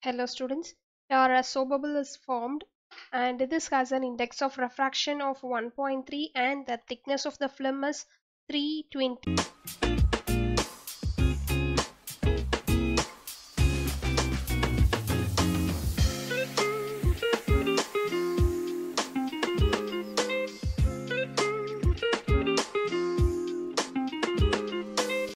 Hello students, here a soap bubble is formed and this has an index of refraction of 1.3 and the thickness of the film is 320.